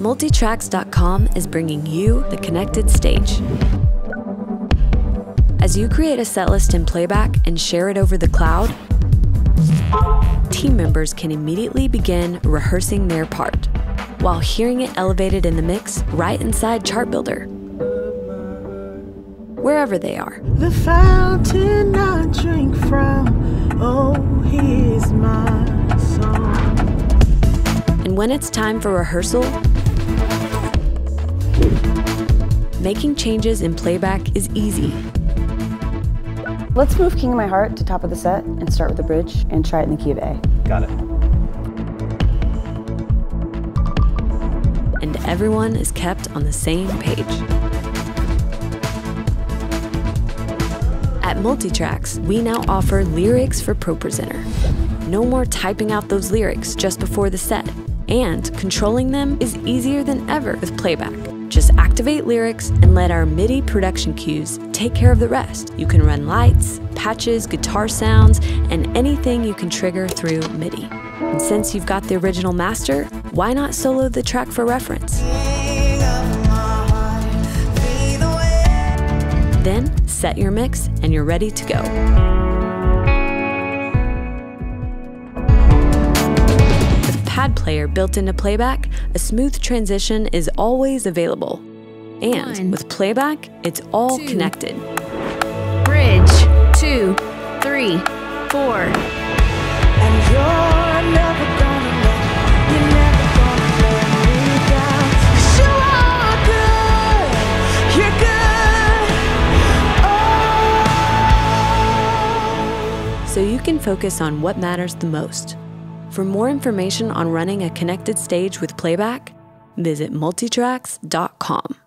Multitracks.com is bringing you the connected stage. As you create a setlist in playback and share it over the cloud, team members can immediately begin rehearsing their part while hearing it elevated in the mix right inside ChartBuilder. Wherever they are. The fountain I drink from, oh, he is my song. And when it's time for rehearsal, making changes in playback is easy. Let's move King of My Heart to top of the set and start with the bridge and try it in the key of A. Got it. And everyone is kept on the same page. At Multitracks, we now offer lyrics for ProPresenter. No more typing out those lyrics just before the set, and controlling them is easier than ever with playback. Just activate lyrics and let our MIDI production cues take care of the rest. You can run lights, patches, guitar sounds, and anything you can trigger through MIDI. And since you've got the original master, why not solo the track for reference? Then set your mix and you're ready to go. Pad Player built into Playback, a smooth transition is always available. And One, with Playback, it's all two. connected. Bridge, two, three, four. And you're never gonna let, you're never gonna let me down. 'Cause you are good, you're good. Oh. so you can focus on what matters the most. For more information on running a connected stage with playback, visit multitracks.com.